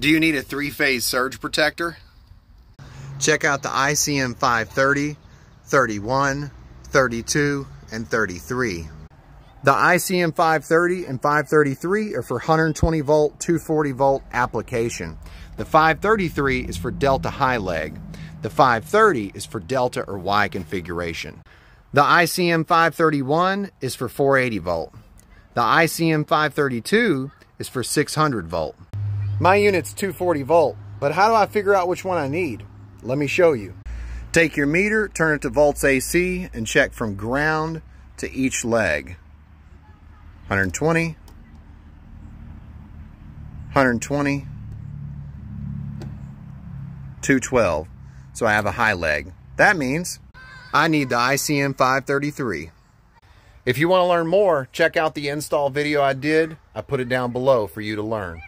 Do you need a three-phase surge protector? Check out the ICM 530, 31, 32, and 33. The ICM 530 and 533 are for 120 volt, 240 volt application. The 533 is for delta high leg. The 530 is for delta or Y configuration. The ICM 531 is for 480 volt. The ICM 532 is for 600 volt. My unit's 240 volt, but how do I figure out which one I need? Let me show you. Take your meter, turn it to volts AC, and check from ground to each leg. 120, 120, 212. So I have a high leg. That means I need the ICM 533. If you want to learn more, check out the install video I did. I put it down below for you to learn.